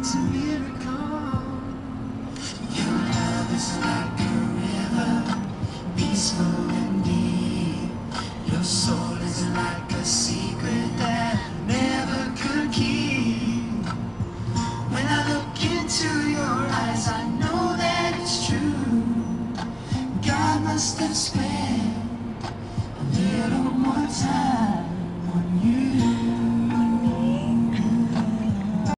It's a miracle. Your love is like a river, peaceful and deep. Your soul is like a secret that never could keep. When I look into your eyes, I know that it's true. God must have spent a little more time.